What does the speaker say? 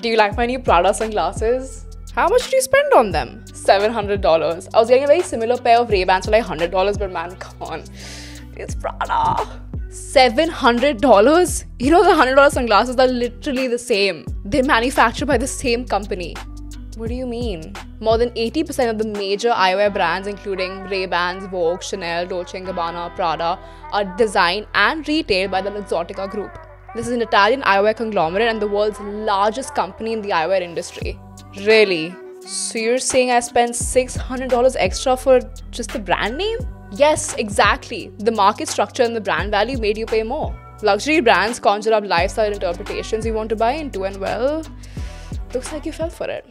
Do you like my new Prada sunglasses? How much did you spend on them? $700. I was getting a very similar pair of Ray-Bans for like $100, but man, come on. It's Prada. $700? You know, the $100 sunglasses are literally the same. They're manufactured by the same company. What do you mean? More than 80% of the major eyewear brands, including Ray-Bans, Vogue, Chanel, Dolce & Gabbana, Prada, are designed and retailed by the Luxottica Group. This is an Italian eyewear conglomerate and the world's largest company in the eyewear industry. Really? So you're saying I spent $600 extra for just the brand name? Yes, exactly. The market structure and the brand value made you pay more. Luxury brands conjure up lifestyle interpretations you want to buy into, and well, looks like you fell for it.